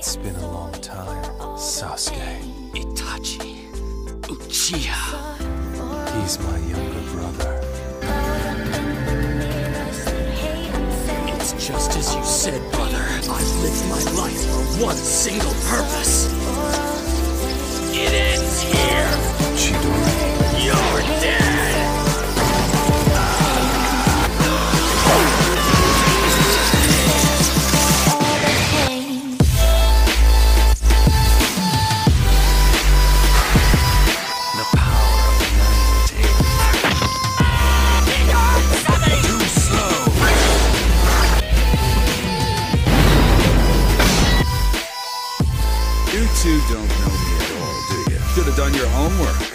It's been a long time, Sasuke. Itachi. Uchiha. He's my younger brother. It's just as you said, brother. I've lived my life for one single purpose. It ends here! You two don't know me at all, do you? Should have done your homework.